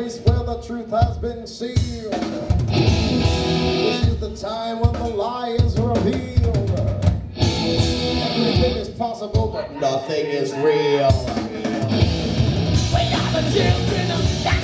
place where the truth has been sealed. This is the time when the lie is revealed. Everything is possible, but nothing is real. We are the children of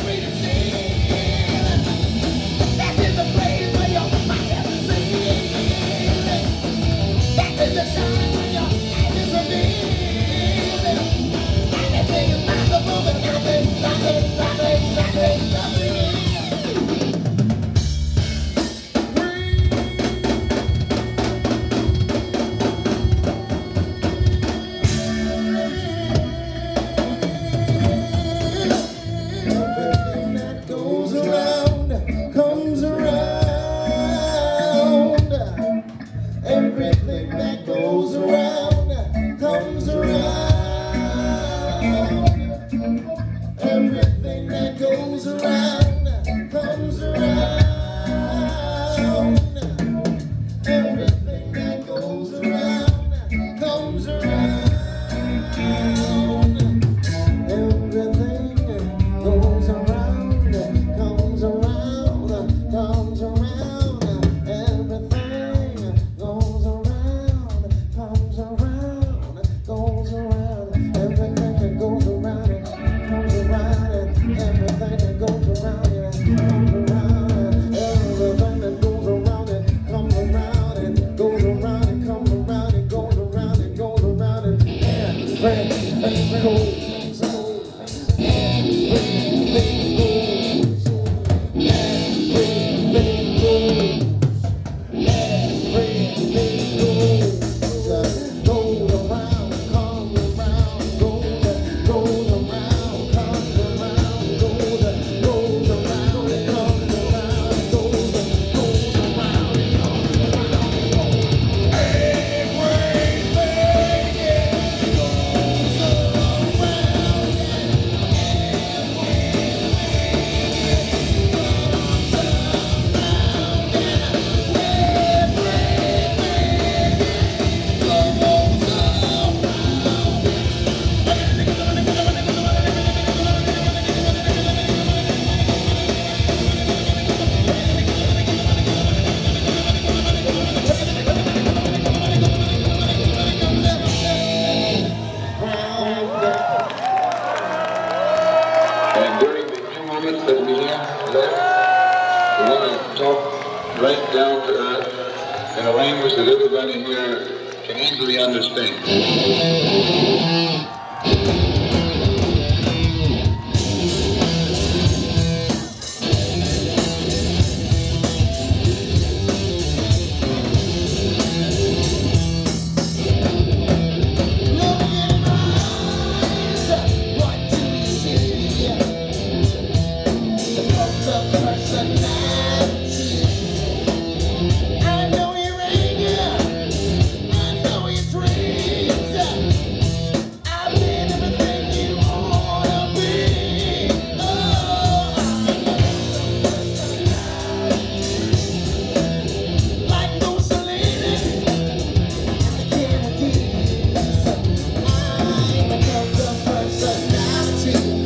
down. right down to earth in a language that everybody here can easily understand. see.